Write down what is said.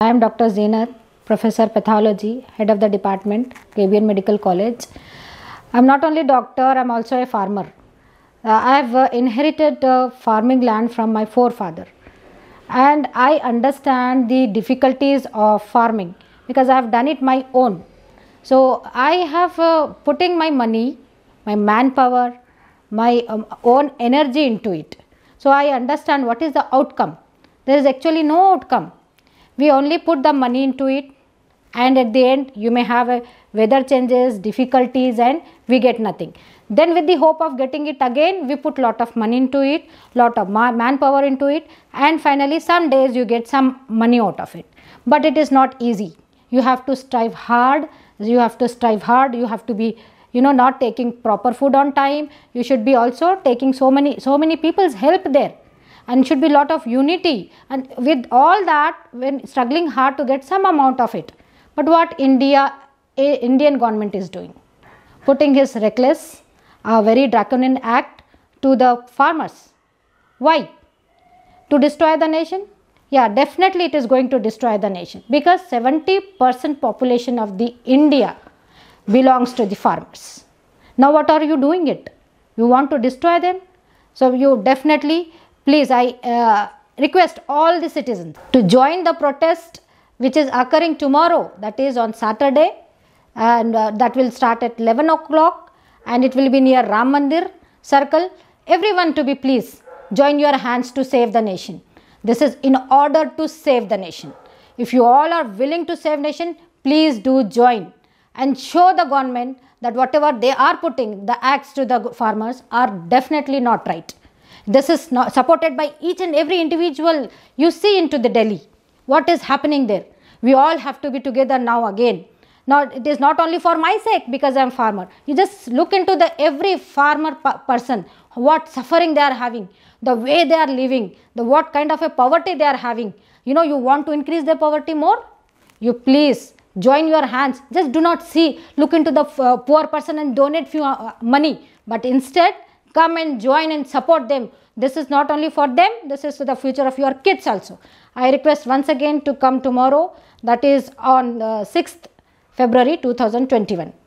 I am Dr. Zeenath, Professor Pathology, Head of the Department, KBN Medical College. I am not only doctor, I am also a farmer. Uh, I have uh, inherited uh, farming land from my forefather and I understand the difficulties of farming because I have done it my own. So I have uh, putting my money, my manpower, my um, own energy into it. So I understand what is the outcome. There is actually no outcome. We only put the money into it and at the end you may have a weather changes, difficulties and we get nothing. Then with the hope of getting it again we put lot of money into it, lot of ma- manpower into it and finally some days you get some money out of it. But it is not easy. You have to strive hard, you have to strive hard, you have to be you know not taking proper food on time you should be also taking so many so many people's help there and should be a lot of unity and with all that when struggling hard to get some amount of it but what india indian government is doing putting his reckless a very draconian act to the farmers why to destroy the nation yeah definitely it is going to destroy the nation because 70% population of the india belongs to the farmers. Now what are you doing it? You want to destroy them? So you definitely, please I uh, request all the citizens to join the protest which is occurring tomorrow that is on Saturday and uh, that will start at 11 o'clock and it will be near Ram Mandir circle. Everyone to be please join your hands to save the nation. This is in order to save the nation. If you all are willing to save nation, please do join and show the government that whatever they are putting the acts to the farmers are definitely not right. This is not supported by each and every individual you see into the Delhi. What is happening there? We all have to be together now again. Now it is not only for my sake because I am farmer. You just look into the every farmer person, what suffering they are having, the way they are living, the what kind of a poverty they are having. You know you want to increase their poverty more? You please join your hands just do not see look into the uh, poor person and donate few uh, money but instead come and join and support them. This is not only for them this is the future of your kids also. I request once again to come tomorrow that is on uh, 6th february 2021